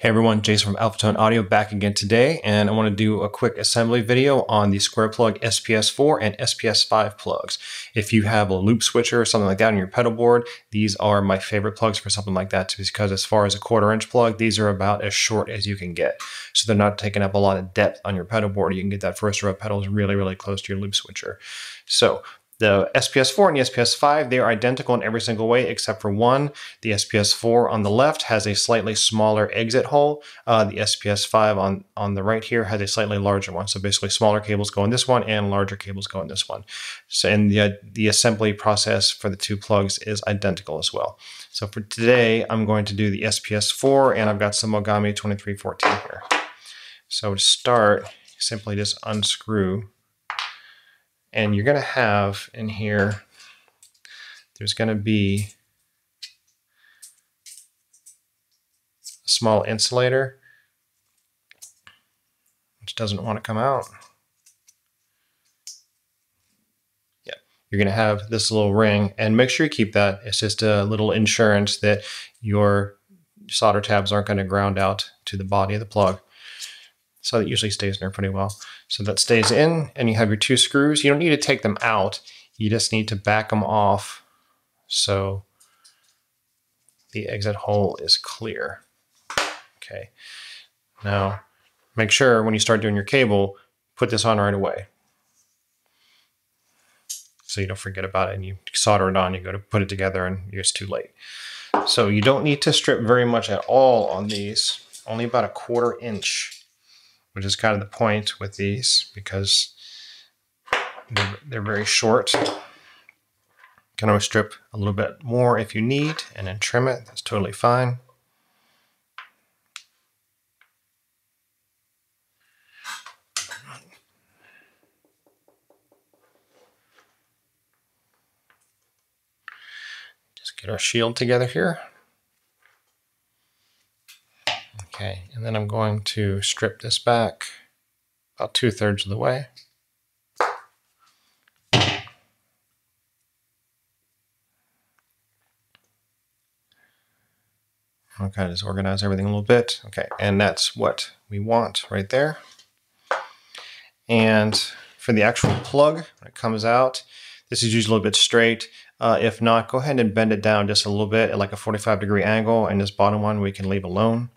Hey everyone, Jason from Alphatone Audio back again today, and I want to do a quick assembly video on the Square Plug SPS4 and SPS5 plugs. If you have a loop switcher or something like that on your pedal board, these are my favorite plugs for something like that because as far as a quarter inch plug, these are about as short as you can get. So they're not taking up a lot of depth on your pedal board. You can get that first row of pedals really, really close to your loop switcher. So the SPS4 and the SPS5, they are identical in every single way except for one. The SPS4 on the left has a slightly smaller exit hole. Uh, the SPS5 on, on the right here has a slightly larger one. So basically smaller cables go in this one and larger cables go in this one. So and the, the assembly process for the two plugs is identical as well. So for today, I'm going to do the SPS4 and I've got some Mogami 2314 here. So to start, simply just unscrew and you're going to have in here, there's going to be a small insulator, which doesn't want to come out. Yeah, you're going to have this little ring and make sure you keep that. It's just a little insurance that your solder tabs aren't going to ground out to the body of the plug. So it usually stays in there pretty well. So that stays in and you have your two screws. You don't need to take them out. You just need to back them off so the exit hole is clear. Okay. Now, make sure when you start doing your cable, put this on right away. So you don't forget about it and you solder it on, you go to put it together and it's too late. So you don't need to strip very much at all on these, only about a quarter inch which is kind of the point with these because they're, they're very short. You can always strip a little bit more if you need and then trim it. That's totally fine. Just get our shield together here. Okay, and then I'm going to strip this back about two thirds of the way. Okay, just organize everything a little bit. Okay, and that's what we want right there. And for the actual plug, when it comes out, this is usually a little bit straight. Uh, if not, go ahead and bend it down just a little bit at like a 45 degree angle. And this bottom one we can leave alone.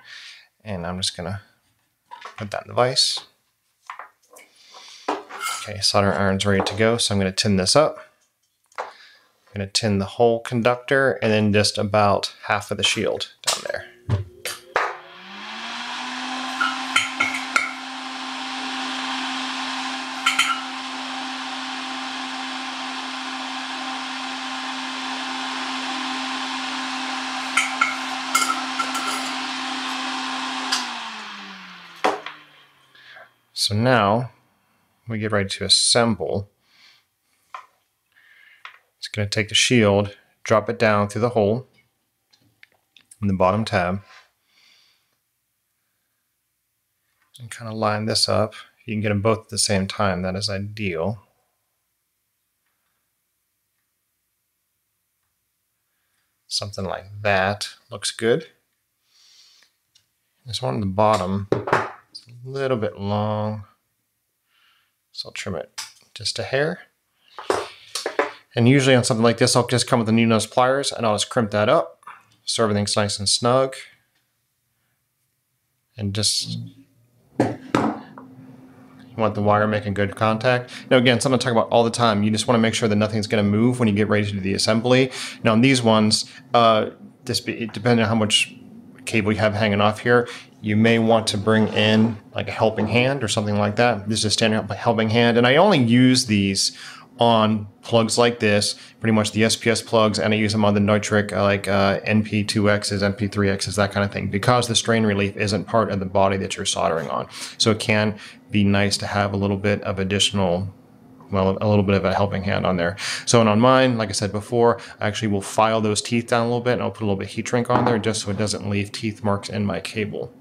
And I'm just gonna put that in the vise. Okay, solder iron's ready to go, so I'm gonna tin this up. I'm gonna tin the whole conductor and then just about half of the shield down there. So now we get ready to assemble. It's going to take the shield, drop it down through the hole in the bottom tab, and kind of line this up. You can get them both at the same time, that is ideal. Something like that looks good. This one on the bottom a little bit long. So I'll trim it just a hair. And usually on something like this, I'll just come with the new nose pliers and I'll just crimp that up so everything's nice and snug. And just you want the wire making good contact. Now again, something I talk about all the time. You just want to make sure that nothing's going to move when you get ready to do the assembly. Now on these ones, uh, this be, depending on how much cable you have hanging off here, you may want to bring in like a helping hand or something like that. This is a standard helping hand. And I only use these on plugs like this, pretty much the SPS plugs, and I use them on the Neutrik uh, like uh, NP2Xs, NP3Xs, that kind of thing, because the strain relief isn't part of the body that you're soldering on. So it can be nice to have a little bit of additional well, a little bit of a helping hand on there. So and on mine, like I said before, I actually will file those teeth down a little bit and I'll put a little bit of heat shrink on there just so it doesn't leave teeth marks in my cable.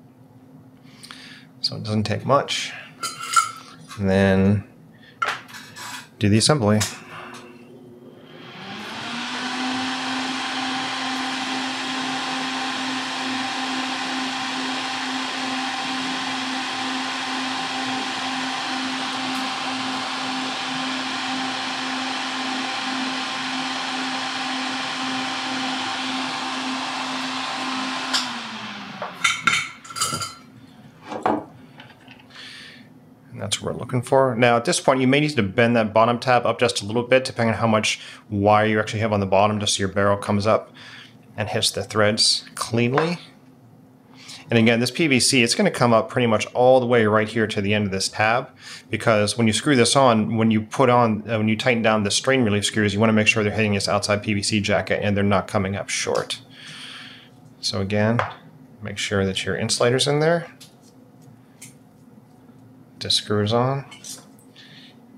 So it doesn't take much. And then do the assembly. That's what we're looking for. Now at this point, you may need to bend that bottom tab up just a little bit, depending on how much wire you actually have on the bottom, just so your barrel comes up and hits the threads cleanly. And again, this PVC, it's going to come up pretty much all the way right here to the end of this tab because when you screw this on, when you put on, uh, when you tighten down the strain relief screws, you want to make sure they're hitting this outside PVC jacket and they're not coming up short. So again, make sure that your insulator's in there. The screws on.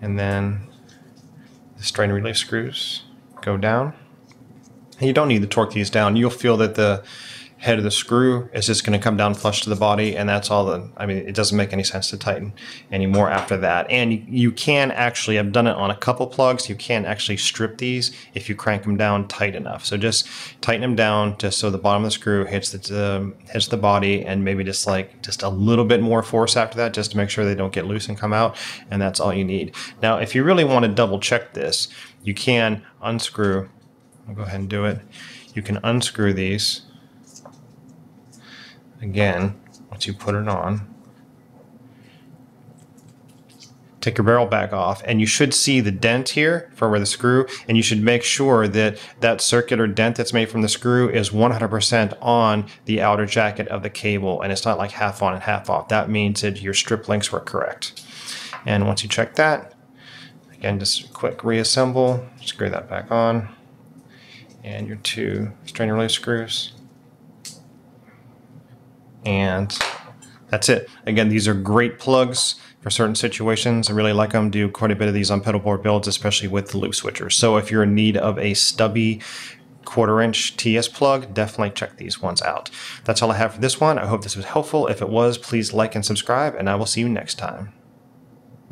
And then the strain relief screws go down. And you don't need to torque these down. You'll feel that the head of the screw. Is just going to come down flush to the body and that's all the i mean it doesn't make any sense to tighten anymore after that. And you, can actually i've done it on a couple plugs. You can actually strip these if you crank them down tight enough. So just tighten them down just so the bottom of the screw hits the um, hits the body and maybe just like just a little bit more force after that just to make sure they don't get loose and come out and that's all you need. Now if you really want to double check this you can unscrew i'll go ahead and do it. You can unscrew these again, once you put it on, take your barrel back off and you should see the dent here for where the screw and you should make sure that that circular dent that's made from the screw is 100% on the outer jacket of the cable and it's not like half on and half off. That means that your strip links were correct. And once you check that again just quick reassemble screw that back on and your two strain relief screws and that's it. Again, these are great plugs for certain situations. I really like them. Do quite a bit of these on pedal board builds, especially with the loop switchers. So if you're in need of a stubby quarter inch TS plug, definitely check these ones out. That's all I have for this one. I hope this was helpful. If it was, please like and subscribe, and I will see you next time.